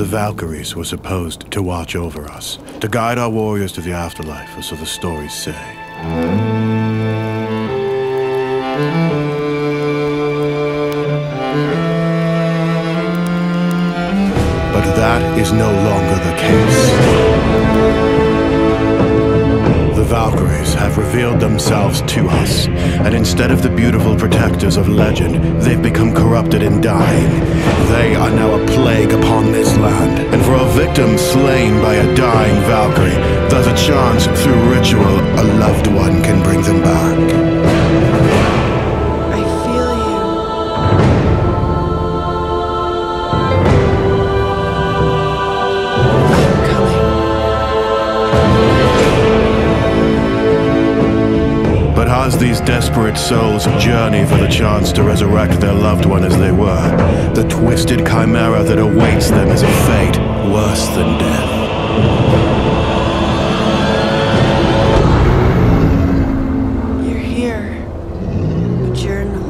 The Valkyries were supposed to watch over us, to guide our warriors to the afterlife, or so the stories say. But that is no longer the case. The Valkyries have revealed themselves to us, and instead of the beautiful protectors of legend, they've become corrupted and dying. Plague upon this land, and for a victim slain by a dying Valkyrie, there's a chance through ritual a loved one can bring them back. I feel you. I'm coming. But as these desperate souls journey for the chance to resurrect their loved one as they were, the twisted chimera that awaits them as a fate worse than death. You're here, but you're not.